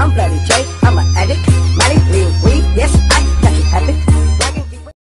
I'm Bloody Jake.